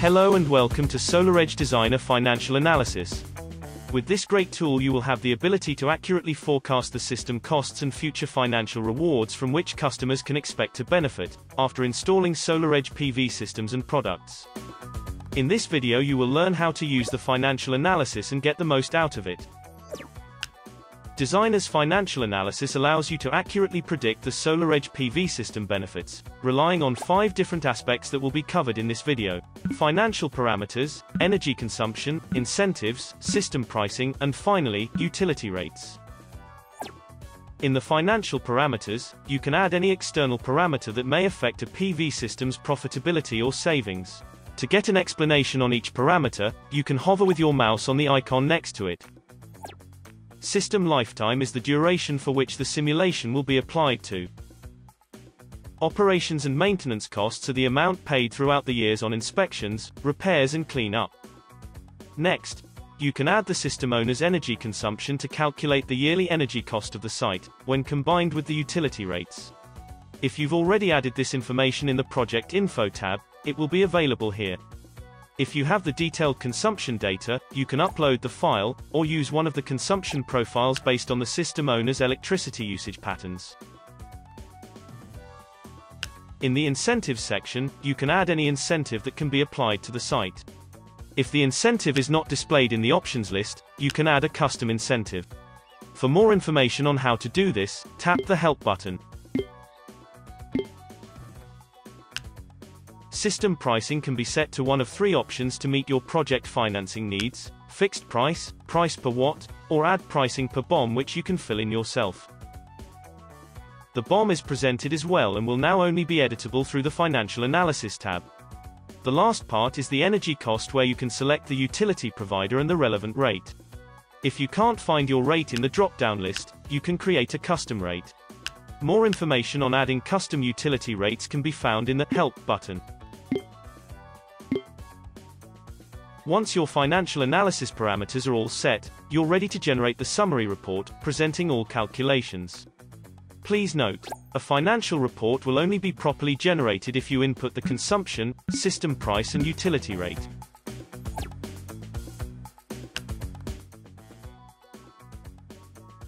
Hello and welcome to SolarEdge Designer Financial Analysis. With this great tool you will have the ability to accurately forecast the system costs and future financial rewards from which customers can expect to benefit, after installing SolarEdge PV systems and products. In this video you will learn how to use the financial analysis and get the most out of it. Designer's financial analysis allows you to accurately predict the SolarEdge PV system benefits, relying on five different aspects that will be covered in this video. Financial parameters, energy consumption, incentives, system pricing, and finally, utility rates. In the financial parameters, you can add any external parameter that may affect a PV system's profitability or savings. To get an explanation on each parameter, you can hover with your mouse on the icon next to it. System lifetime is the duration for which the simulation will be applied to. Operations and maintenance costs are the amount paid throughout the years on inspections, repairs and clean-up. Next, you can add the system owner's energy consumption to calculate the yearly energy cost of the site, when combined with the utility rates. If you've already added this information in the Project Info tab, it will be available here. If you have the detailed consumption data, you can upload the file, or use one of the consumption profiles based on the system owner's electricity usage patterns. In the Incentives section, you can add any incentive that can be applied to the site. If the incentive is not displayed in the options list, you can add a custom incentive. For more information on how to do this, tap the Help button. System pricing can be set to one of three options to meet your project financing needs, fixed price, price per watt, or add pricing per BOM which you can fill in yourself. The BOM is presented as well and will now only be editable through the Financial Analysis tab. The last part is the energy cost where you can select the utility provider and the relevant rate. If you can't find your rate in the drop-down list, you can create a custom rate. More information on adding custom utility rates can be found in the Help button. Once your financial analysis parameters are all set, you're ready to generate the summary report, presenting all calculations. Please note, a financial report will only be properly generated if you input the consumption, system price and utility rate.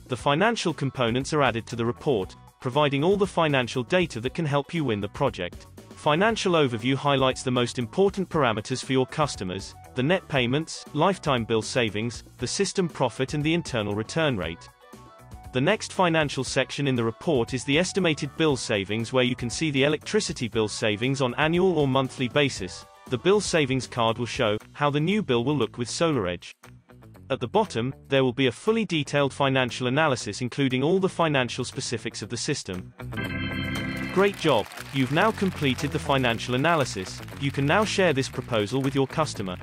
The financial components are added to the report, providing all the financial data that can help you win the project. Financial overview highlights the most important parameters for your customers, the net payments, lifetime bill savings, the system profit and the internal return rate. The next financial section in the report is the estimated bill savings where you can see the electricity bill savings on annual or monthly basis. The bill savings card will show how the new bill will look with SolarEdge. At the bottom, there will be a fully detailed financial analysis including all the financial specifics of the system. Great job, you've now completed the financial analysis, you can now share this proposal with your customer.